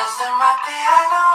Cause there might be,